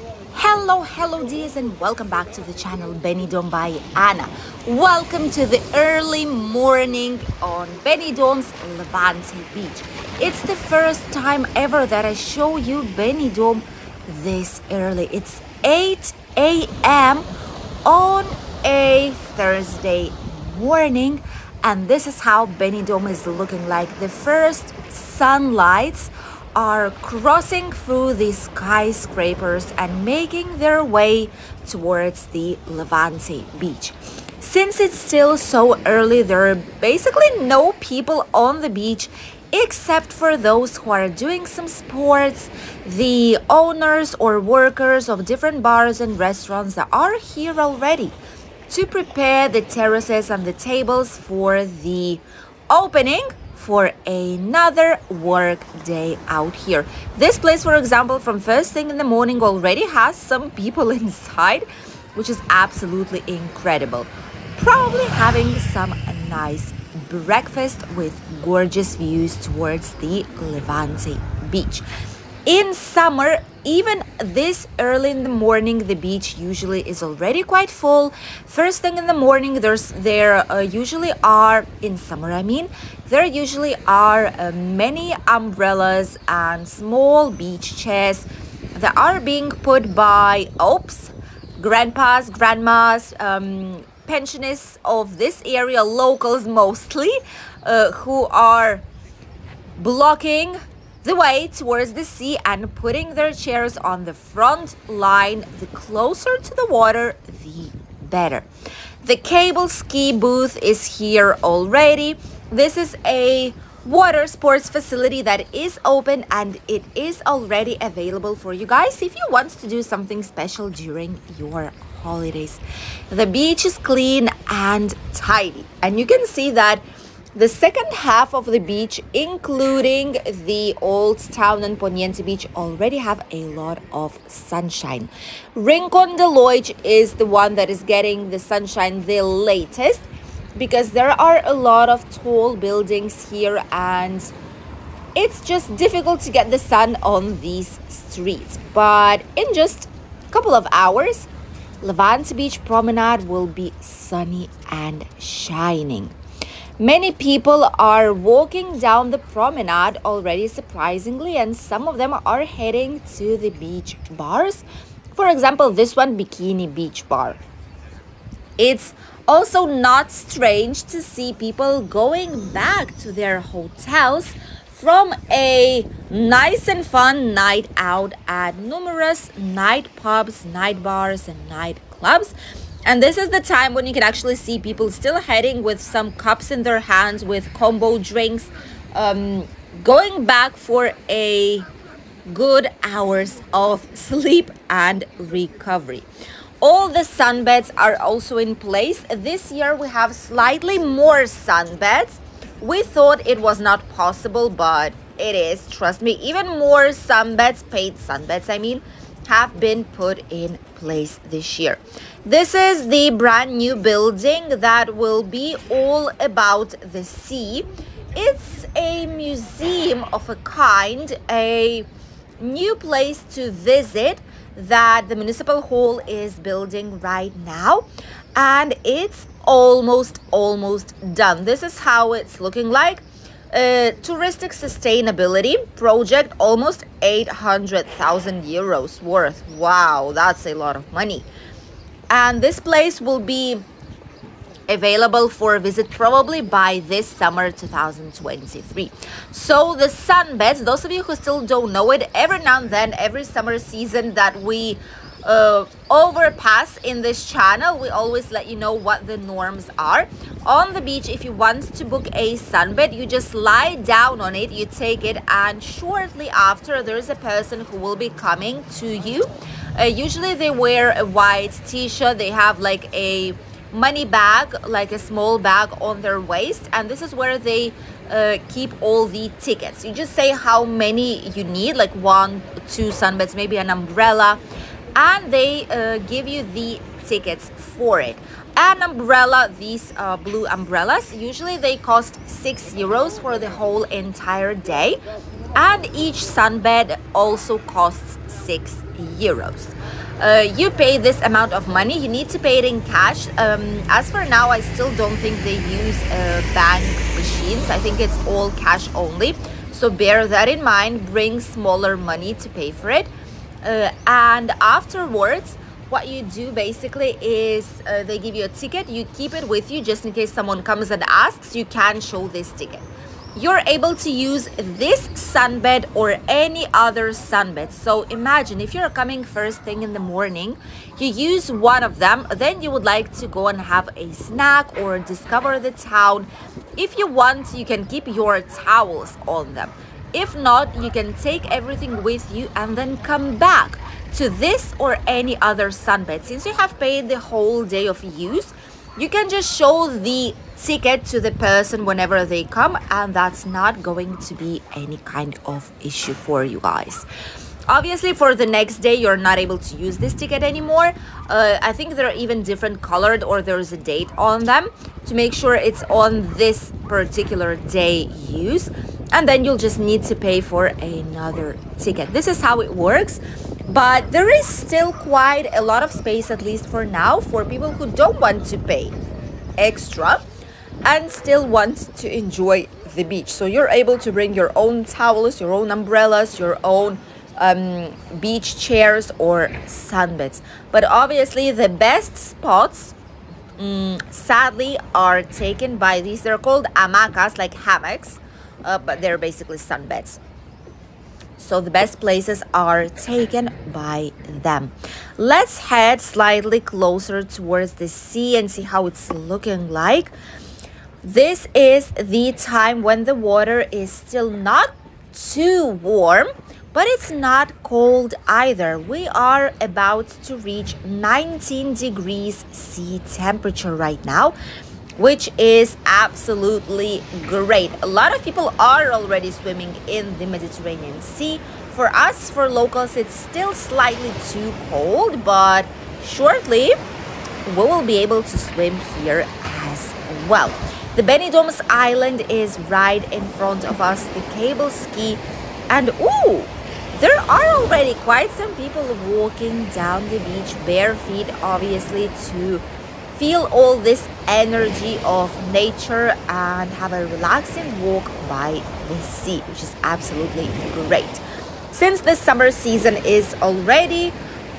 Hello, hello dears and welcome back to the channel Benidorm by Ana. Welcome to the early morning on Benidorm's Levante Beach. It's the first time ever that I show you Benidorm this early. It's 8 a.m. on a Thursday morning and this is how Benidorm is looking like. The first sunlights are crossing through the skyscrapers and making their way towards the Levante beach. Since it's still so early, there are basically no people on the beach except for those who are doing some sports, the owners or workers of different bars and restaurants that are here already to prepare the terraces and the tables for the opening for another work day out here. This place, for example, from first thing in the morning already has some people inside, which is absolutely incredible. Probably having some nice breakfast with gorgeous views towards the Levante beach. In summer, even this early in the morning, the beach usually is already quite full. First thing in the morning, there's there uh, usually are in summer. I mean, there usually are uh, many umbrellas and small beach chairs that are being put by oops, grandpas, grandmas, um, pensionists of this area, locals mostly, uh, who are blocking the way towards the sea and putting their chairs on the front line. The closer to the water, the better. The cable ski booth is here already. This is a water sports facility that is open and it is already available for you guys if you want to do something special during your holidays. The beach is clean and tidy and you can see that the second half of the beach, including the Old Town and Poniente Beach, already have a lot of sunshine. Rincon de Loix is the one that is getting the sunshine the latest because there are a lot of tall buildings here and it's just difficult to get the sun on these streets. But in just a couple of hours, Levante Beach Promenade will be sunny and shining. Many people are walking down the promenade already surprisingly and some of them are heading to the beach bars. For example, this one Bikini Beach Bar. It's also not strange to see people going back to their hotels from a nice and fun night out at numerous night pubs, night bars and night clubs and this is the time when you can actually see people still heading with some cups in their hands with combo drinks, um, going back for a good hours of sleep and recovery. All the sunbeds are also in place. This year we have slightly more sunbeds. We thought it was not possible, but it is. Trust me, even more sunbeds, paid sunbeds, I mean, have been put in place this year. This is the brand new building that will be all about the sea. It's a museum of a kind, a new place to visit that the municipal hall is building right now and it's almost almost done this is how it's looking like touristic sustainability project almost 800,000 euros worth. Wow that's a lot of money. And this place will be available for a visit probably by this summer 2023 so the sunbeds those of you who still don't know it every now and then every summer season that we uh, overpass in this channel we always let you know what the norms are. On the beach if you want to book a sunbed you just lie down on it you take it and shortly after there is a person who will be coming to you. Uh, usually they wear a white t-shirt. They have like a money bag like a small bag on their waist and this is where they uh, keep all the tickets. You just say how many you need like one two sunbeds maybe an umbrella and they uh, give you the tickets for it. An umbrella these uh, blue umbrellas usually they cost six euros for the whole entire day. And each sunbed also costs 6 euros. Uh, you pay this amount of money you need to pay it in cash. Um, as for now i still don't think they use uh, bank machines. I think it's all cash only. So bear that in mind bring smaller money to pay for it uh, and afterwards what you do basically is uh, they give you a ticket you keep it with you just in case someone comes and asks you can show this ticket you're able to use this sunbed or any other sunbed. So imagine if you're coming first thing in the morning, you use one of them, then you would like to go and have a snack or discover the town. If you want, you can keep your towels on them. If not, you can take everything with you and then come back to this or any other sunbed. Since you have paid the whole day of use, you can just show the ticket to the person whenever they come and that's not going to be any kind of issue for you guys. Obviously for the next day you're not able to use this ticket anymore. Uh, i think they're even different colored or there's a date on them to make sure it's on this particular day use and then you'll just need to pay for another ticket this is how it works but there is still quite a lot of space at least for now for people who don't want to pay extra and still want to enjoy the beach. So you're able to bring your own towels, your own umbrellas, your own um, beach chairs or sunbeds. But obviously the best spots mm, sadly are taken by these. They're called hamacas, like hammocks, uh, but they're basically sunbeds. So the best places are taken by them. Let's head slightly closer towards the sea and see how it's looking like. This is the time when the water is still not too warm, but it's not cold either. We are about to reach 19 degrees sea temperature right now, which is absolutely great. A lot of people are already swimming in the Mediterranean Sea. For us, for locals, it's still slightly too cold, but shortly we will be able to swim here as well. The Benidorm's Island is right in front of us, the cable ski, and ooh, there are already quite some people walking down the beach bare feet, obviously, to feel all this energy of nature and have a relaxing walk by the sea, which is absolutely great. Since the summer season is already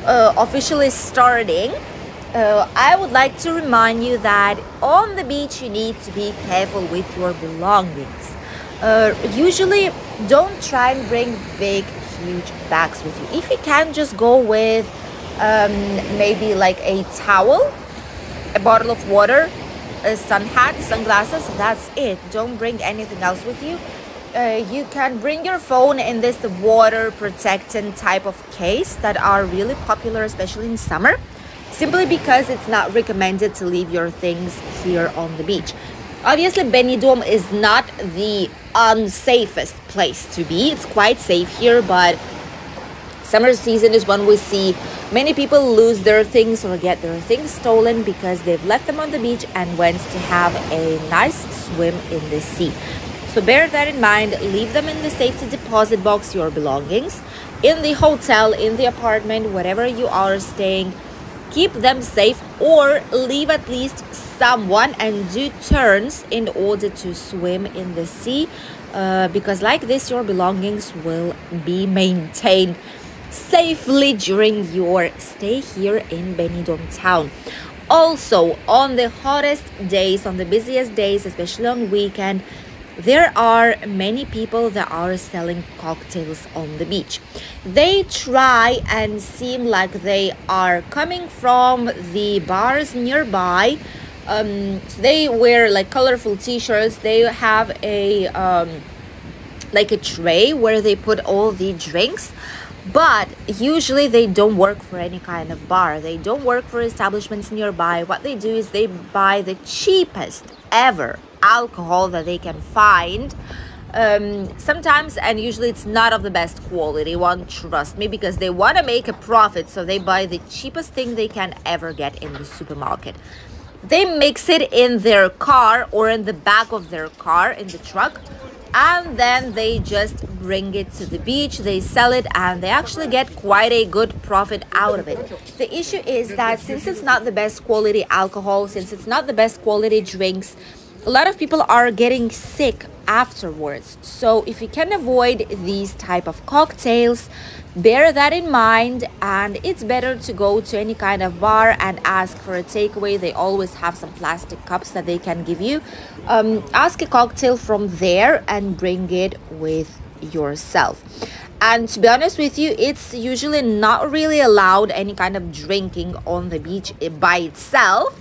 uh, officially starting, uh, I would like to remind you that on the beach you need to be careful with your belongings. Uh, usually, don't try and bring big, huge bags with you. If you can, just go with um, maybe like a towel, a bottle of water, a sun hat, sunglasses. That's it. Don't bring anything else with you. Uh, you can bring your phone in this water protectant type of case that are really popular, especially in summer simply because it's not recommended to leave your things here on the beach. Obviously, Benidorm is not the unsafest place to be. It's quite safe here, but summer season is when we see many people lose their things or get their things stolen because they've left them on the beach and went to have a nice swim in the sea. So bear that in mind, leave them in the safety deposit box, your belongings, in the hotel, in the apartment, wherever you are staying, keep them safe or leave at least someone and do turns in order to swim in the sea uh, because like this your belongings will be maintained safely during your stay here in Benidorm town also on the hottest days on the busiest days especially on weekend there are many people that are selling cocktails on the beach. They try and seem like they are coming from the bars nearby. Um, they wear like colorful t-shirts. They have a um, like a tray where they put all the drinks but usually they don't work for any kind of bar. They don't work for establishments nearby. What they do is they buy the cheapest ever alcohol that they can find um, sometimes and usually it's not of the best quality one trust me because they want to make a profit so they buy the cheapest thing they can ever get in the supermarket. They mix it in their car or in the back of their car in the truck and then they just bring it to the beach they sell it and they actually get quite a good profit out of it. The issue is that since it's not the best quality alcohol since it's not the best quality drinks a lot of people are getting sick afterwards. So if you can avoid these type of cocktails bear that in mind and it's better to go to any kind of bar and ask for a takeaway. They always have some plastic cups that they can give you. Um, ask a cocktail from there and bring it with yourself. And to be honest with you it's usually not really allowed any kind of drinking on the beach by itself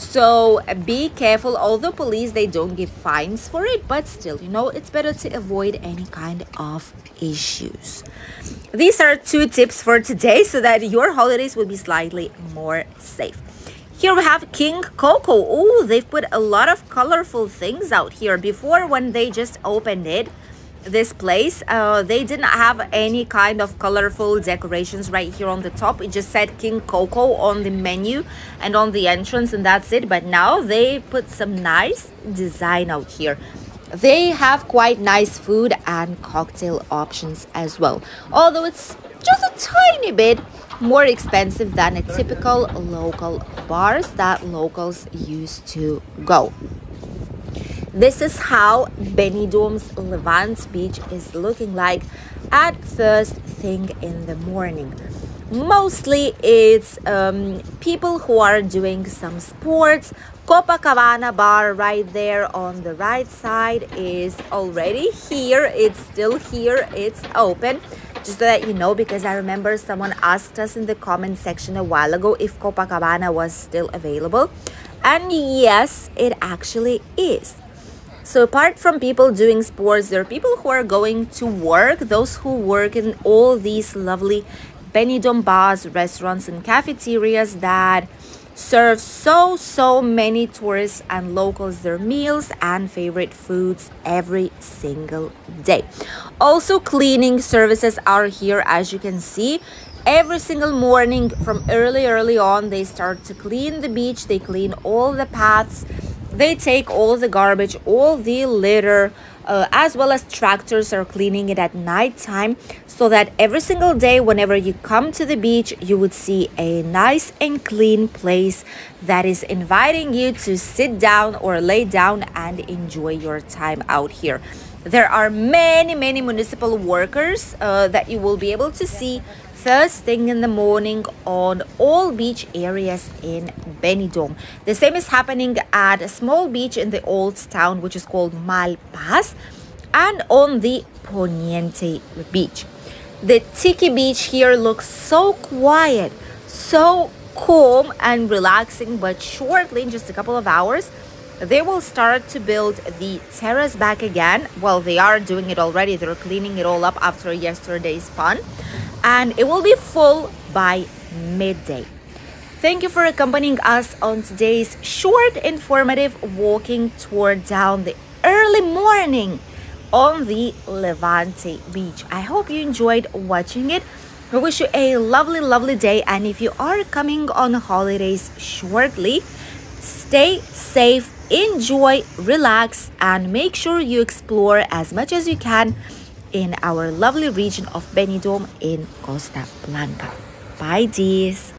so be careful. Although police they don't give fines for it but still you know it's better to avoid any kind of issues. These are two tips for today so that your holidays will be slightly more safe. Here we have king coco. Oh they've put a lot of colorful things out here. Before when they just opened it this place. Uh, they didn't have any kind of colorful decorations right here on the top. It just said king coco on the menu and on the entrance and that's it. But now they put some nice design out here. They have quite nice food and cocktail options as well. Although it's just a tiny bit more expensive than a typical local bars that locals used to go this is how Benidorm's Levant Beach is looking like at first thing in the morning. Mostly it's um, people who are doing some sports. Copacabana bar right there on the right side is already here. It's still here. It's open. Just so that you know, because I remember someone asked us in the comment section a while ago if Copacabana was still available. And yes, it actually is. So apart from people doing sports, there are people who are going to work, those who work in all these lovely Benidorm bars, restaurants and cafeterias that serve so, so many tourists and locals their meals and favorite foods every single day. Also, cleaning services are here as you can see. Every single morning from early early on they start to clean the beach. They clean all the paths they take all the garbage, all the litter, uh, as well as tractors are cleaning it at night time so that every single day whenever you come to the beach you would see a nice and clean place that is inviting you to sit down or lay down and enjoy your time out here. There are many many municipal workers uh, that you will be able to see first thing in the morning on all beach areas in Benidorm. The same is happening at a small beach in the old town which is called Mal Pas and on the Poniente beach. The Tiki beach here looks so quiet, so calm and relaxing but shortly in just a couple of hours they will start to build the terrace back again well they are doing it already they're cleaning it all up after yesterday's fun and it will be full by midday. Thank you for accompanying us on today's short, informative walking tour down the early morning on the Levante beach. I hope you enjoyed watching it. We wish you a lovely, lovely day. And if you are coming on holidays shortly, stay safe, enjoy, relax, and make sure you explore as much as you can in our lovely region of Benidorm in Costa Blanca. Bye, dears.